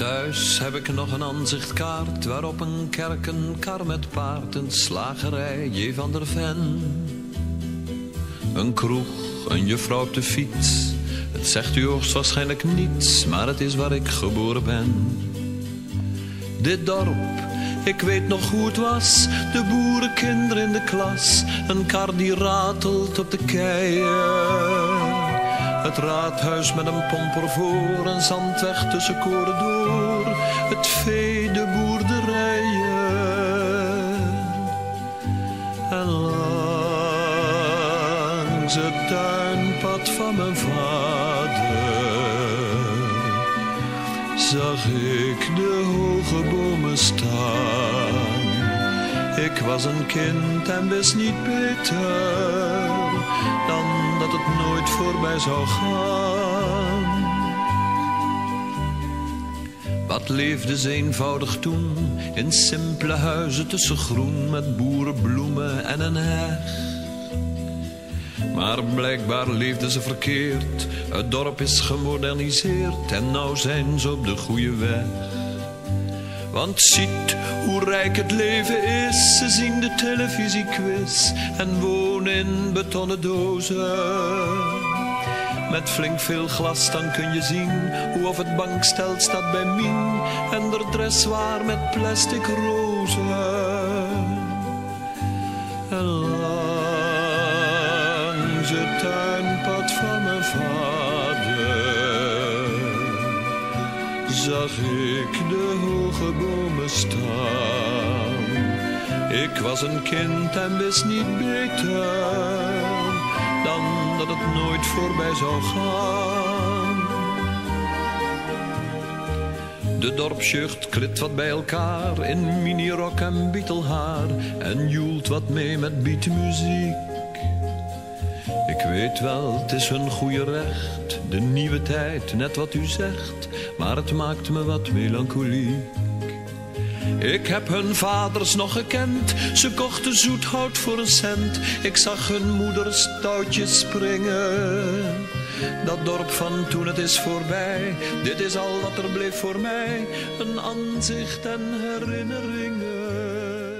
Thuis heb ik nog een aanzichtkaart waarop een kerk, een kar met paard, een slagerij, J. van der Ven. Een kroeg, een juffrouw op de fiets. Het zegt u hoogstwaarschijnlijk niets, maar het is waar ik geboren ben. Dit dorp, ik weet nog hoe het was, de boerenkinderen in de klas, een kar die ratelt op de keien. Het raadhuis met een pomper voor, een zandweg tussen koren door. Het vee, de boerderijen. En langs het tuinpad van mijn vader zag ik de hoge bomen staan. Ik was een kind en wist niet beter voorbij zou gaan. Wat leefde ze eenvoudig toen, in simpele huizen tussen groen met boerenbloemen en een heg. Maar blijkbaar leefden ze verkeerd, het dorp is gemoderniseerd en nou zijn ze op de goede weg. Want ziet hoe rijk het leven is. Ze zien de televisiequiz en wonen in betonnen dozen. Met flink veel glas dan kun je zien hoe of het bankstel staat bij Mien en de dressoir met plastic rozen. En langs het tuinpad van mijn vader zag ik de hoge bomen staan. Ik was een kind en wist niet beter nooit voorbij zou gaan. De dorpsjeugd klit wat bij elkaar in minirok en bietelhaar en joelt wat mee met beatmuziek. Ik weet wel, het is hun goede recht, de nieuwe tijd, net wat u zegt, maar het maakt me wat melancholiek. Ik heb hun vaders nog gekend, ze kochten zoethout voor een cent. Ik zag hun moeders touwtjes springen. Dat dorp van toen het is voorbij, dit is al wat er bleef voor mij. Een aanzicht en herinneringen.